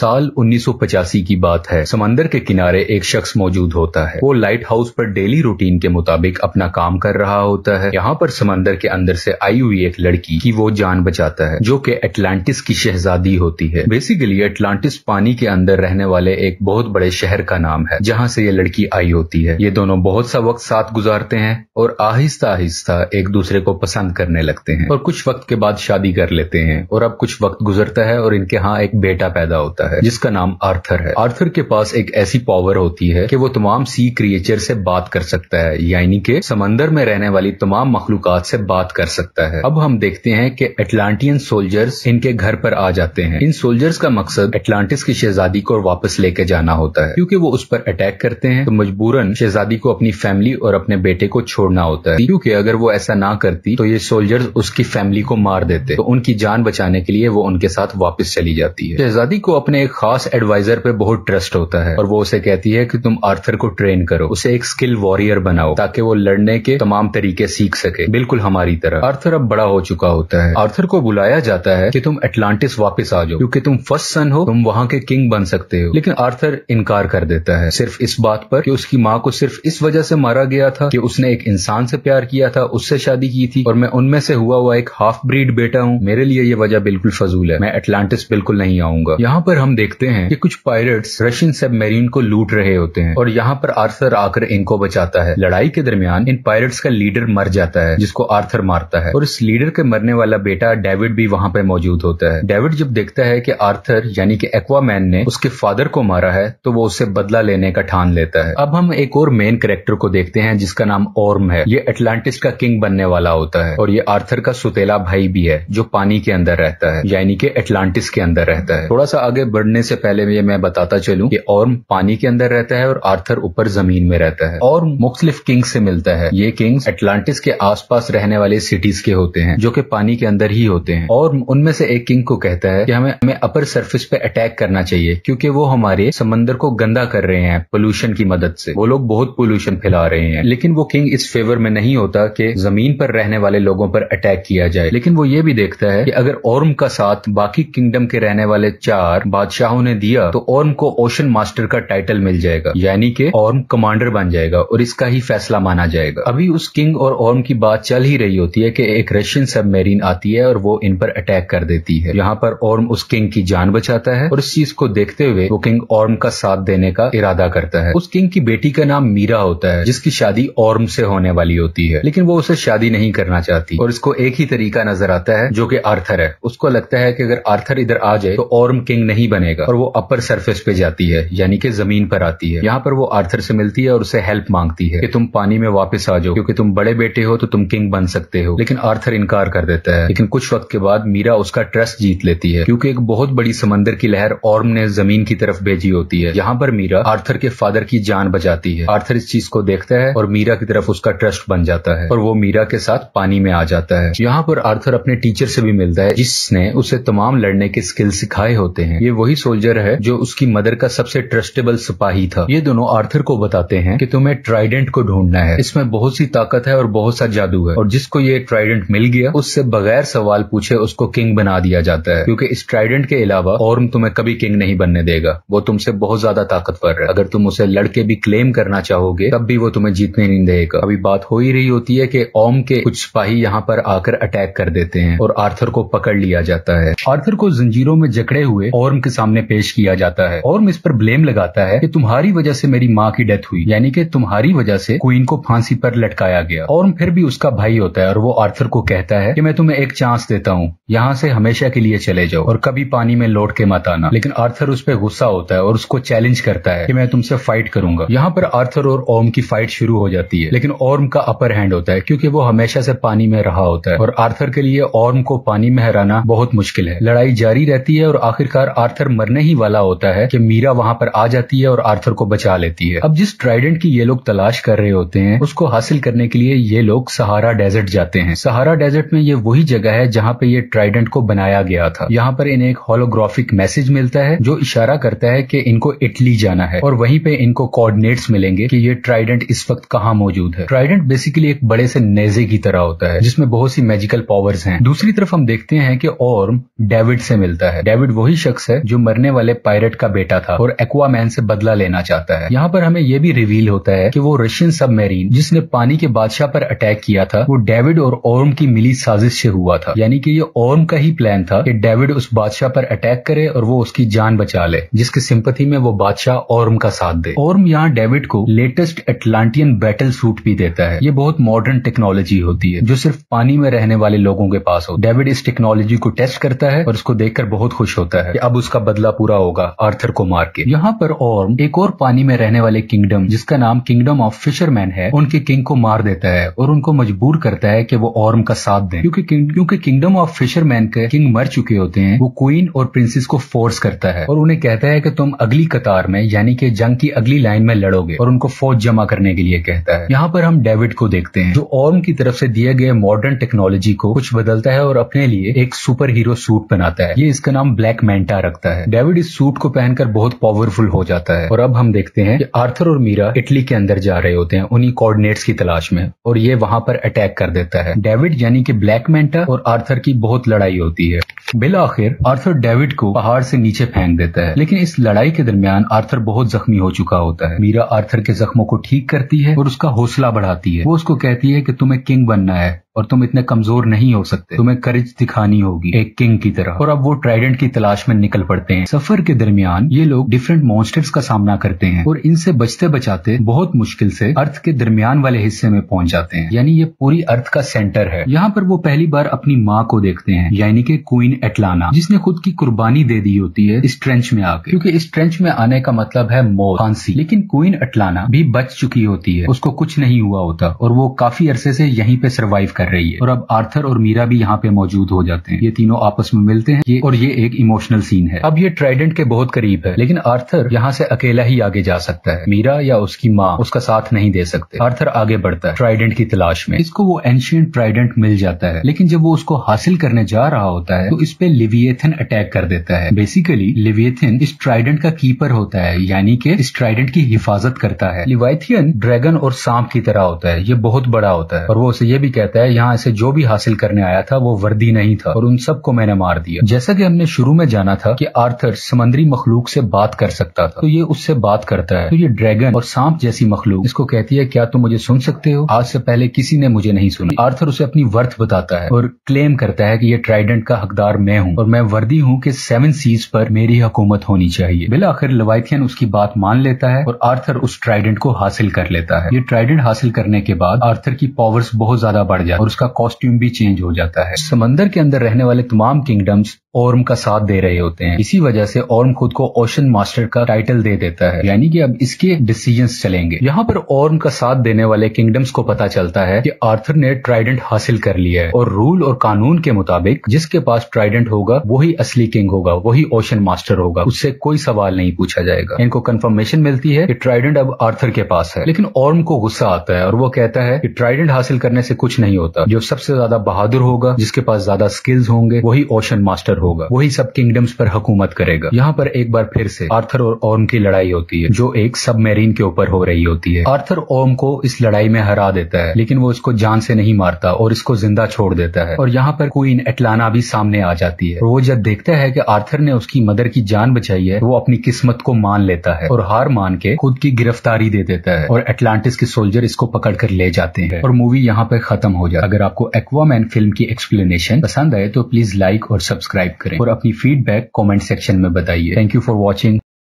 साल उन्नीस सौ पचासी की बात है। समंदर के किनारे एक शख्स मौजूद होता है। वो लाइट हाउस पर डेली रूटीन के मुताबिक अपना काम कर रहा होता है। यहाँ पर समंदर के अंदर से आई हुई एक लड़की की वो जान बचाता है, जो कि एटलांटिस की शहजादी होती है। बेसिकली एटलांटिस पानी के अंदर रहने वाले एक बहुत बड़े शहर का नाम है, जहाँ से ये लड़की आई होती है। ये दोनों बहुत सा वक्त साथ गुजारते हैं और आहिस्ता आहिस्ता एक दूसरे को पसंद करने लगते हैं। और कुछ वक्त के बाद शादी कर लेते हैं और अब कुछ वक्त गुजरता है और इनके यहाँ एक बेटा पैदा होता है। जिसका नाम आर्थर है। आर्थर के पास एक ऐसी पावर होती है कि वो तमाम सी क्रिएचर से बात कर सकता है। यानी कि समंदर में रहने वाली तमाम मखलूक से बात कर सकता है। अब हम देखते हैं कि एटलांटियन सोल्जर्स इनके घर पर आ जाते हैं। इन सोल्जर्स का मकसद एटलांटिस की शहजादी को वापस लेके जाना होता है। क्योंकि वो उस पर अटैक करते हैं तो मजबूरन शहजादी को अपनी फैमिली और अपने बेटे को छोड़ना होता है। क्योंकि अगर वो ऐसा ना करती तो ये सोल्जर्स उसकी फैमिली को मार देते। तो उनकी जान बचाने के लिए वो उनके साथ वापस चली जाती है। शहजादी को अपने एक खास एडवाइजर पे बहुत ट्रस्ट होता है और वो उसे कहती है कि तुम आर्थर को ट्रेन करो, उसे एक स्किल वॉरियर बनाओ ताकि वो लड़ने के तमाम तरीके सीख सके। बिल्कुल हमारी तरह। आर्थर अब बड़ा हो चुका होता है। आर्थर को बुलाया जाता है कि तुम एटलांटिस वापस आ जाओ, क्योंकि तुम फ़र्स्ट सन हो, तुम वहाँ के किंग बन सकते हो। लेकिन आर्थर इनकार कर देता है, सिर्फ़ इस बात पर कि उसकी माँ को सिर्फ़ इस वजह से मारा गया था कि उसने एक इंसान से प्यार किया था, उससे शादी की थी और मैं उनमें से हुआ हुआ एक हाफ़ ब्रीड बेटा हूँ। मेरे लिए ये वजह बिल्कुल फजूल है। मैं एटलांटिस बिल्कुल नहीं आऊँगा। यहाँ पर हम देखते हैं कि कुछ पायलट्स रशियन सबमरीन को लूट रहे होते हैं और यहाँ पर आर्थर आकर इनको बचाता है। लड़ाई के दरमियान इन पायलट्स का लीडर मर जाता है, जिसको आर्थर मारता है। और इस लीडर के मरने वाला बेटा डेविड भी वहाँ पे मौजूद होता है। डेविड जब देखता है कि आर्थर यानी कि एक्वामैन ने उसके फादर को मारा है तो वो उससे बदला लेने का ठान लेता है। अब हम एक और मेन कैरेक्टर को देखते हैं, जिसका नाम ओर्म है। ये एटलांटिस का किंग बनने वाला होता है और ये आर्थर का सुतेला भाई भी है, जो पानी के अंदर रहता है, यानी कि एटलांटिस के अंदर रहता है। थोड़ा सा आगे बढ़ने से पहले ये मैं बताता चलूँ कि ओर्म पानी के अंदर रहता है और आर्थर ऊपर ज़मीन में रहता है। और मुख्तलिफ़ किंग्स से मिलता है। ये किंग्स एटलांटिस के आसपास रहने वाले सिटीज़ के होते हैं, जो कि पानी के अंदर ही होते हैं। और उनमें से एक किंग को कहता है कि हमें हमें अपर सरफेस पे अटैक करना चाहिए, क्योंकि वो हमारे समंदर को गंदा कर रहे हैं पोल्यूशन की मदद से। वो लोग बहुत पोल्यूशन फैला रहे हैं। लेकिन वो किंग इस फेवर में नहीं होता कि ज़मीन पर रहने वाले लोगों पर अटैक किया जाए। लेकिन वो ये भी देखता है कि अगर ओर्म का साथ बाकी किंगडम के रहने वाले चार बादशाहों ने दिया तो ओर्म को ओशन मास्टर का टाइटल मिल जाएगा। यानी कि ओर्म कमांडर बन जाएगा और इसका ही फैसला माना जाएगा। अभी उस किंग और ओर्म की बात चल ही रही होती है कि एक रशियन सबमरीन आती है और वो इन पर अटैक कर देती है। यहाँ पर ओर्म उस किंग की जान बचाता है और इस चीज़ को देखते हुए वो किंग ओर्म का साथ देने का इरादा करता है। उस किंग की बेटी का नाम मीरा होता है, जिसकी शादी ओर्म से होने वाली होती है। लेकिन वो उसे शादी नहीं करना चाहती और इसको एक ही तरीका नज़र आता है, जो कि आर्थर है। उसको लगता है कि अगर आर्थर इधर आ जाए तो ओर्म किंग नहीं बनेगा। और वो अपर सरफेस पे जाती है, यानी कि ज़मीन पर आती है। यहाँ पर वो आर्थर से मिलती है और उसे हेल्प मांगती है कि तुम पानी में वापस आ जाओ, क्योंकि तुम बड़े बेटे हो तो तुम किंग बन सकते हो। लेकिन आर्थर इनकार कर देता है। लेकिन कुछ वक्त के बाद मीरा उसका ट्रस्ट जीत लेती है, क्योंकि एक बहुत बड़ी समंदर की लहर ओर्म ने ज़मीन की तरफ़ भेजी होती है। यहाँ पर मीरा आर्थर के फादर की जान बचाती है। आर्थर इस चीज़ को देखता है और मीरा की तरफ़ उसका ट्रस्ट बन जाता है और वो मीरा के साथ पानी में आ जाता है। यहाँ पर आर्थर अपने टीचर से भी मिलता है, जिसने उसे तमाम लड़ने के स्किल सिखाए होते हैं। ये वही सोल्जर है जो उसकी मदर का सबसे ट्रस्टेबल सिपाही था। ये दोनों आर्थर को बताते हैं कि तुम्हें ट्राइडेंट को ढूंढना है। इसमें बहुत सी ताकत है और बहुत सा जादू है। और जिसको ये ट्राइडेंट मिल गया, उससे बगैर सवाल पूछे उसको किंग बना दिया जाता है। क्योंकि इस ट्राइडेंट के अलावा और तुम्हें कभी किंग नहीं बनने देगा। वो तुमसे बहुत ज़्यादा ताकतवर है। अगर तुम उसे लड़के भी क्लेम करना चाहोगे, तब भी वो तुम्हें जीतने नहीं देगा। अभी बात हो ही रही होती है कि ओम के कुछ सिपाही यहाँ पर आकर अटैक कर देते हैं और आर्थर को पकड़ लिया जाता है। आर्थर को जंजीरों में जकड़े हुए ओर्म के सामने पेश किया जाता है और इस पर ब्लेम लगाता है कि तुम्हारी वजह से मेरी माँ की डेथ हुई। यानी कि तुम्हारी वजह से क्वीन को फांसी पर लटकाया गया। ओर्म फिर भी उसका भाई होता है और वो आर्थर को कहता है कि मैं तुम्हें एक चांस देता हूँ। यहाँ से हमेशा के लिए चले जाओ और कभी पानी में लौट के मत आना। लेकिन आर्थर उस पर गुस्सा होता है और उसको चैलेंज करता है कि मैं तुमसे फाइट करूँगा। यहाँ पर आर्थर और ओम की फाइट शुरू हो जाती है। लेकिन ओर्म का अपर हैंड होता है क्योंकि वो हमेशा से पानी में रहा होता है। और आर्थर के लिए ओर्म को पानी में हराना बहुत मुश्किल है। लड़ाई जारी रहती है और आखिरकार आर्थर मरने ही वाला होता है कि मीरा वहाँ पर आ जाती है और आर्थर को बचा लेती है। अब जिस ट्राइडेंट की ये लोग तलाश कर रहे होते हैं, उसको हासिल करने के लिए ये लोग सहारा डेजर्ट जाते हैं। सहारा डेजर्ट में ये वही जगह है जहाँ पे ये ट्राइडेंट को बनाया गया था। यहाँ पर इन्हें एक होलोग्राफिक मैसेज मिलता है, जो इशारा करता है कि इनको इटली जाना है और वहीं पे इनको कोऑर्डिनेट्स मिलेंगे कि ये ट्राइडेंट इस वक्त कहाँ मौजूद है। ट्राइडेंट बेसिकली एक बड़े से नेजे की तरह होता है, जिसमें बहुत सी मैजिकल पावर्स हैं। दूसरी तरफ़ हम देखते हैं कि और डेविड से मिलता है। डेविड वही शख्स है जो मरने वाले पायलट का बेटा था और एक्वामैन से बदला लेना चाहता है। यहाँ पर हमें यह भी रिवील होता है कि वो रशियन सबमरीन जिसने पानी के बादशाह पर अटैक किया था, वो डेविड और ओर्म की मिली साजिश से हुआ था। यानी कि ये ओर्म का ही प्लान था कि डेविड उस बादशाह पर अटैक करे और वो उसकी जान बचा ले, जिसकी सिंपथी में वो बादशाह ओर्म का साथ दे। ओर्म यहाँ डेविड को लेटेस्ट अटलांटियन बैटल सूट भी देता है। ये बहुत मॉडर्न टेक्नोलॉजी होती है, जो सिर्फ़ पानी में रहने वाले लोगों के पास हो। डेविड इस टेक्नोलॉजी को टेस्ट करता है और उसको देखकर बहुत खुश होता है कि अब उसका बदला पूरा होगा, आर्थर को मार के। यहाँ पर और एक और पानी में रहने वाले किंगडम, जिसका नाम किंगडम ऑफ़ फिशरमैन है, उनके किंग को मार देता है और उनको मजबूर करता है कि वो ऑर्म का साथ दें। क्योंकि क्योंकि किंगडम ऑफ़ फिशरमैन के किंग मर चुके होते हैं, वो क्वीन और प्रिंसेस को फोर्स करता है और उन्हें कहता है कि तुम अगली कतार में, यानी कि जंग की अगली लाइन में लड़ोगे और उनको फौज जमा करने के लिए कहता है। यहाँ पर हम डेविड को देखते हैं, जो ऑर्म की तरफ़ से दिए गए मॉडर्न टेक्नोलॉजी को कुछ बदलता है और अपने लिए एक सुपर हीरो सूट बनाता है। ये इसका नाम ब्लैक मेंटा रखता है। डेविड इस सूट को पहनकर बहुत पावरफुल हो जाता है। और अब हम देखते हैं कि आर्थर और मीरा इटली के अंदर जा रहे होते हैं, उन्हीं कोऑर्डिनेट्स की तलाश में, और ये वहाँ पर अटैक कर देता है। डेविड यानी कि ब्लैक मेंटा और आर्थर की बहुत लड़ाई होती है। बिल आखिर आर्थर डेविड को पहाड़ से नीचे फेंक देता है, लेकिन इस लड़ाई के दरमियान आर्थर बहुत जख्मी हो चुका होता है। मीरा आर्थर के जख्मों को ठीक करती है और उसका हौसला बढ़ाती है। वो उसको कहती है कि तुम्हें किंग बनना है। और तुम इतने कमज़ोर नहीं हो सकते। तुम्हें करेज दिखानी होगी, एक किंग की तरह। और अब वो ट्राइडेंट की तलाश में निकल पड़ते हैं। सफ़र के दरमियान ये लोग डिफरेंट मॉन्स्टर्स का सामना करते हैं और इनसे बचते बचाते बहुत मुश्किल से अर्थ के दरमियान वाले हिस्से में पहुँच जाते हैं। यानी ये पूरी अर्थ का सेंटर है। यहाँ पर वो पहली बार अपनी माँ को देखते हैं, यानी कि क्वीन एटलाना जिसने खुद की कुर्बानी दे दी होती है इस ट्रेंच में आके। क्योंकि इस ट्रेंच में आने का मतलब है मौत फांसी लेकिन क्वीन एटलाना भी बच चुकी होती है। उसको कुछ नहीं हुआ होता और वो काफ़ी अरसे से यहीं पे सर्वाइव कर रही है। और अब आर्थर और मीरा भी यहाँ पे मौजूद हो जाते हैं। ये तीनों आपस में मिलते हैं। ये और ये एक इमोशनल सीन है। अब ये ट्राइडेंट के बहुत करीब है। लेकिन आर्थर यहाँ से अकेला ही आगे जा सकता है। मीरा या उसकी माँ उसका साथ नहीं दे सकते। आर्थर आगे बढ़ता है ट्राइडेंट की तलाश में। इसको वो एंशियंट ट्राइडेंट मिल जाता है। लेकिन जब वो उसको हासिल करने जा रहा होता है तो इस पे लिविएथन अटैक कर देता है। बेसिकली लिविएथन इस ट्राइडेंट का कीपर होता है। यानी कि इस ट्राइडेंट की हिफाजत करता है। लिवाइथियन ड्रैगन और सांप की तरह होता है। ये बहुत बड़ा होता है। और वो उसे ये भी कहता है यहाँ से जो भी हासिल करने आया था, वो वर्दी नहीं था और उन सबको मैंने मार दिया। जैसा कि हमने शुरू में जाना था कि आर्थर समंदरी मखलूक से बात कर सकता था तो ये उससे बात करता है। तो ये ड्रैगन और सांप जैसी मखलूक, इसको कहती है, क्या तुम मुझे सुन सकते हो? आज से पहले किसी ने मुझे नहीं सुनी आर्थर उसे अपनी वर्थ बताता है और क्लेम करता है कि ये ट्राइडेंट का हकदार मैं हूँ और मैं वर्दी हूँ कि सेवन सीज पर मेरी हुकूमत होनी चाहिए। बिल आखिर लवाइथियन उसकी बात मान लेता है और आर्थर उस ट्राइडेंट को हासिल कर लेता है। ये ट्राइडेंट हासिल करने के बाद आर्थर की पावर्स बहुत ज़्यादा बढ़ जाती और उसका कॉस्ट्यूम भी चेंज हो जाता है। समंदर के अंदर रहने वाले तमाम किंगडम्स ओर्म का साथ दे रहे होते हैं। इसी वजह से ओर्म खुद को ओशन मास्टर का टाइटल दे देता है। यानी कि अब इसके डिसीज़न चलेंगे। यहाँ पर ओर्म का साथ देने वाले किंगडम्स को पता चलता है कि आर्थर ने ट्राइडेंट हासिल कर लिया है। और रूल और कानून के मुताबिक जिसके पास ट्राइडेंट होगा, वही असली किंग होगा, वही ओशन मास्टर होगा। उससे कोई सवाल नहीं पूछा जाएगा। इनको कंफर्मेशन मिलती है कि ट्राइडेंट अब आर्थर के पास है। लेकिन ओर्म को गुस्सा आता है और वो कहता है कि ट्राइडेंट हासिल करने से कुछ नहीं होता। जो सबसे ज़्यादा बहादुर होगा, जिसके पास ज़्यादा स्किल्स होंगे, वही ओशन मास्टर होगा। वही सब किंगडम्स पर हुकूमत करेगा। यहाँ पर एक बार फिर से आर्थर और ओम की लड़ाई होती है, जो एक सबमरीन के ऊपर हो रही होती है। आर्थर ओम को इस लड़ाई में हरा देता है, लेकिन वो इसको जान से नहीं मारता और इसको ज़िंदा छोड़ देता है। और यहाँ पर क्वीन एटलाना भी सामने आ जाती है। वो जब देखता है कि आर्थर ने उसकी मदर की जान बचाई है, वो अपनी किस्मत को मान लेता है और हार मान के खुद की गिरफ्तारी दे देता है और एटलांटिस के सोल्जर इसको पकड़ कर ले जाते हैं और मूवी यहाँ पे खत्म हो जाए अगर आपको एक्वामैन फ़िल्म की एक्सप्लेनेशन पसंद आए तो प्लीज़ लाइक और सब्सक्राइब करें। और अपनी फीडबैक कमेंट सेक्शन में बताइए। Thank you for watching